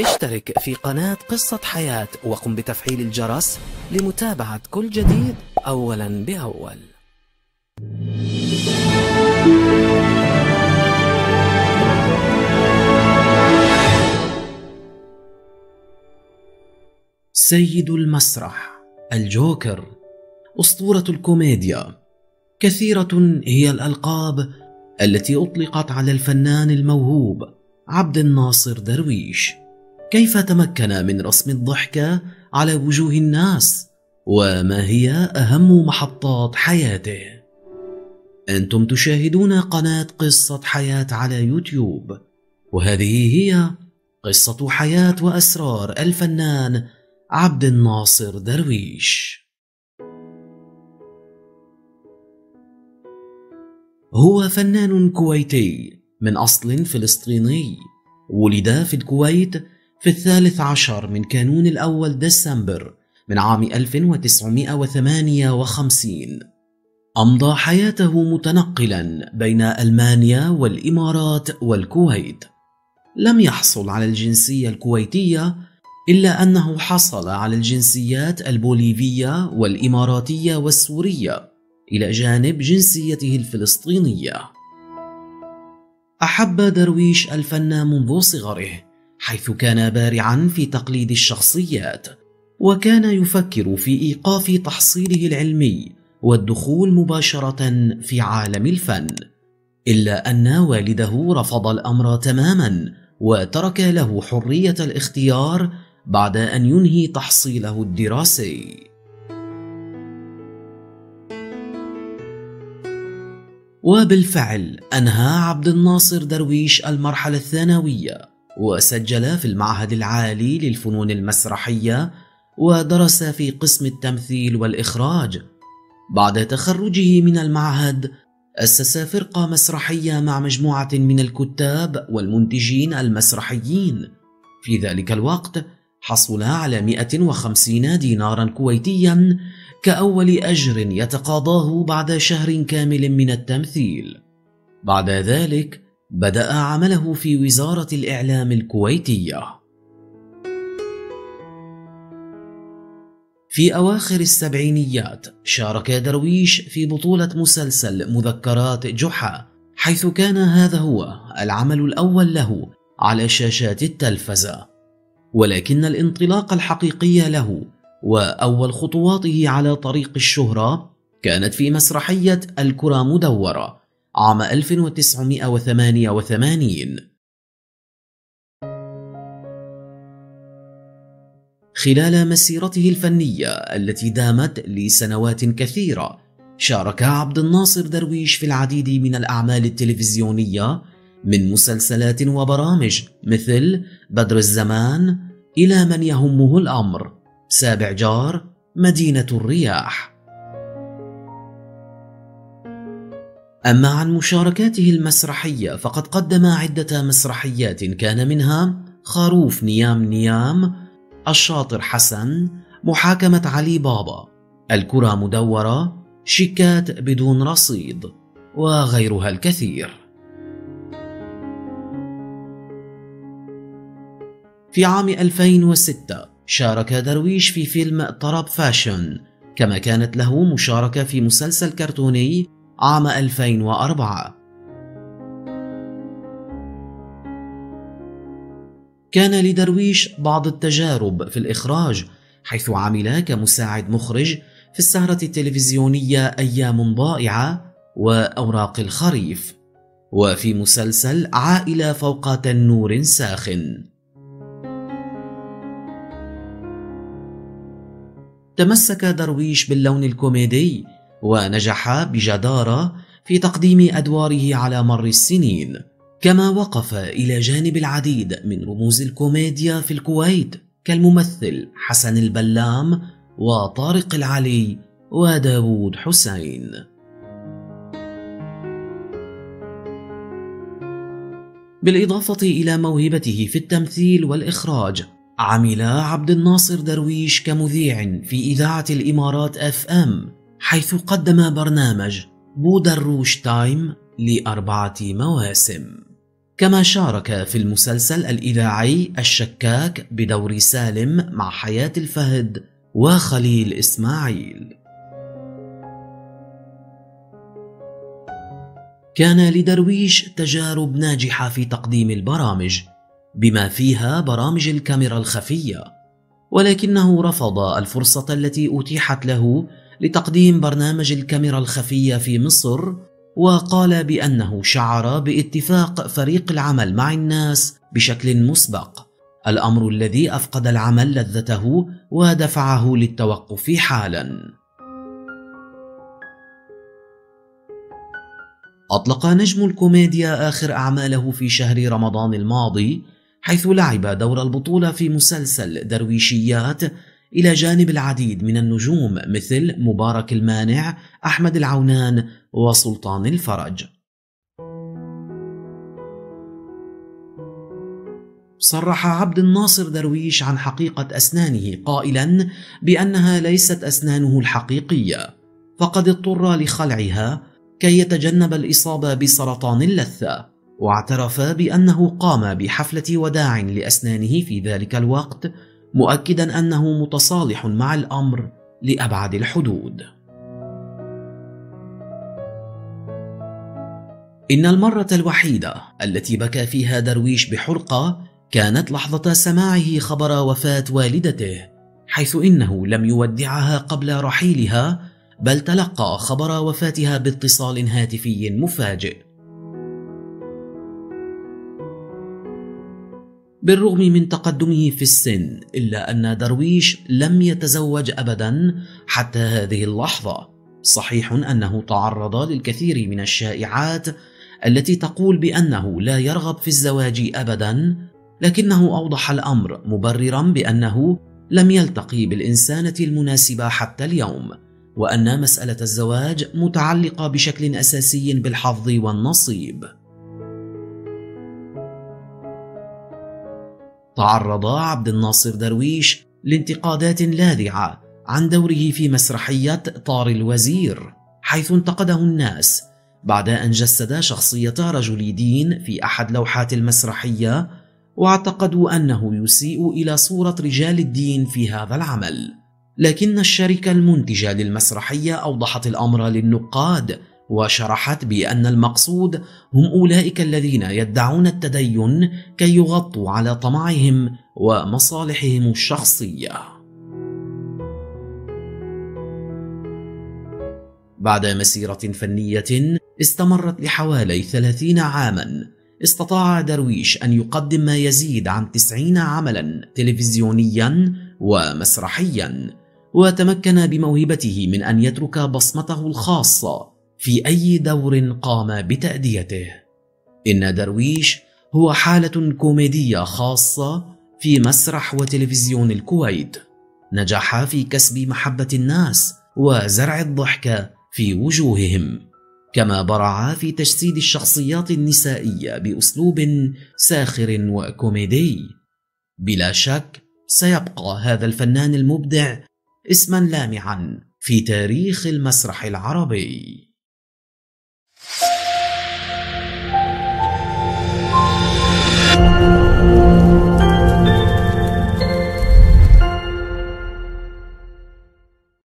اشترك في قناة قصة حياة وقم بتفعيل الجرس لمتابعة كل جديد أولا بأول. سيد المسرح الجوكر أسطورة الكوميديا كثيرة هي الألقاب التي أطلقت على الفنان الموهوب عبد الناصر درويش. كيف تمكن من رسم الضحكة على وجوه الناس؟ وما هي أهم محطات حياته؟ أنتم تشاهدون قناة قصة حياة على يوتيوب. وهذه هي قصة حياة وأسرار الفنان عبد الناصر درويش. هو فنان كويتي من أصل فلسطيني. ولد في الكويت في الثالث عشر من كانون الأول ديسمبر من عام 1958 أمضى حياته متنقلا بين ألمانيا والإمارات والكويت. لم يحصل على الجنسية الكويتية إلا أنه حصل على الجنسيات البوليفية والإماراتية والسورية إلى جانب جنسيته الفلسطينية. أحب درويش الفن منذ صغره. حيث كان بارعا في تقليد الشخصيات وكان يفكر في إيقاف تحصيله العلمي والدخول مباشرة في عالم الفن إلا أن والده رفض الأمر تماما وترك له حرية الاختيار بعد أن ينهي تحصيله الدراسي. وبالفعل أنهى عبد الناصر درويش المرحلة الثانوية. وسجل في المعهد العالي للفنون المسرحية ودرس في قسم التمثيل والإخراج بعد تخرجه من المعهد أسس فرقة مسرحية مع مجموعة من الكتاب والمنتجين المسرحيين في ذلك الوقت حصل على 150 دينارا كويتيا كأول أجر يتقاضاه بعد شهر كامل من التمثيل. بعد ذلك بدأ عمله في وزارة الإعلام الكويتية. في أواخر السبعينيات شارك درويش في بطولة مسلسل مذكرات جحا حيث كان هذا هو العمل الأول له على شاشات التلفزة ولكن الانطلاق الحقيقي له وأول خطواته على طريق الشهرة كانت في مسرحية الكرة مدورة عام 1988 خلال مسيرته الفنية التي دامت لسنوات كثيرة شارك عبد الناصر درويش في العديد من الأعمال التلفزيونية من مسلسلات وبرامج مثل بدر الزمان إلى من يهمه الأمر سابع جار مدينة الرياح. أما عن مشاركاته المسرحية فقد قدم عدة مسرحيات كان منها خروف نيام نيام الشاطر حسن محاكمة علي بابا الكرة مدورة شيكات بدون رصيد وغيرها الكثير. في عام 2006 شارك درويش في فيلم طرب فاشن كما كانت له مشاركة في مسلسل كرتوني عام 2004 كان لدرويش بعض التجارب في الإخراج حيث عمل كمساعد مخرج في السهرة التلفزيونية أيام ضائعة وأوراق الخريف وفي مسلسل عائلة فوق تنور ساخن. تمسك درويش باللون الكوميدي ونجح بجدارة في تقديم أدواره على مر السنين كما وقف إلى جانب العديد من رموز الكوميديا في الكويت كالممثل حسن البلام وطارق العلي وداود حسين. بالإضافة إلى موهبته في التمثيل والإخراج عمل عبد الناصر درويش كمذيع في إذاعة الإمارات FM حيث قدم برنامج بودروش Time لأربعة مواسم. كما شارك في المسلسل الإذاعي الشكاك بدور سالم مع حياة الفهد وخليل إسماعيل. كان لدرويش تجارب ناجحة في تقديم البرامج بما فيها برامج الكاميرا الخفية. ولكنه رفض الفرصة التي أتيحت له لتقديم برنامج الكاميرا الخفية في مصر وقال بأنه شعر باتفاق فريق العمل مع الناس بشكل مسبق. الأمر الذي أفقد العمل لذته ودفعه للتوقف حالا. أطلق نجم الكوميديا آخر أعماله في شهر رمضان الماضي حيث لعب دور البطولة في مسلسل درويشيات إلى جانب العديد من النجوم مثل مبارك المانع، أحمد العونان وسلطان الفرج. صرح عبد الناصر درويش عن حقيقة أسنانه قائلا بأنها ليست أسنانه الحقيقية، فقد اضطر لخلعها كي يتجنب الإصابة بسرطان اللثة. واعترف بأنه قام بحفلة وداع لأسنانه في ذلك الوقت مؤكدا أنه متصالح مع الأمر لأبعد الحدود. إن المرة الوحيدة التي بكى فيها درويش بحرقة كانت لحظة سماعه خبر وفاة والدته حيث إنه لم يودعها قبل رحيلها بل تلقى خبر وفاتها باتصال هاتفي مفاجئ. بالرغم من تقدمه في السن إلا أن درويش لم يتزوج ابدا حتى هذه اللحظة. صحيح أنه تعرض للكثير من الشائعات التي تقول بأنه لا يرغب في الزواج ابدا لكنه أوضح الأمر مبررا بأنه لم يلتقي بالإنسانة المناسبة حتى اليوم وأن مسألة الزواج متعلقة بشكل أساسي بالحظ والنصيب. تعرض عبد الناصر درويش لانتقادات لاذعة عن دوره في مسرحية طار الوزير حيث انتقده الناس بعد أن جسد شخصية رجل دين في أحد لوحات المسرحية واعتقدوا أنه يسيء إلى صورة رجال الدين في هذا العمل. لكن الشركة المنتجة للمسرحية أوضحت الأمر للنقاد وشرحت بأن المقصود هم أولئك الذين يدعون التدين كي يغطوا على طمعهم ومصالحهم الشخصية. بعد مسيرة فنية استمرت لحوالي ثلاثين عاما استطاع درويش أن يقدم ما يزيد عن تسعين عملا تلفزيونيا ومسرحيا وتمكن بموهبته من أن يترك بصمته الخاصة في أي دور قام بتأديته. إن درويش هو حالة كوميدية خاصة في مسرح وتلفزيون الكويت. نجح في كسب محبة الناس وزرع الضحك في وجوههم. كما برع في تجسيد الشخصيات النسائية بأسلوب ساخر وكوميدي. بلا شك سيبقى هذا الفنان المبدع اسما لامعا في تاريخ المسرح العربي.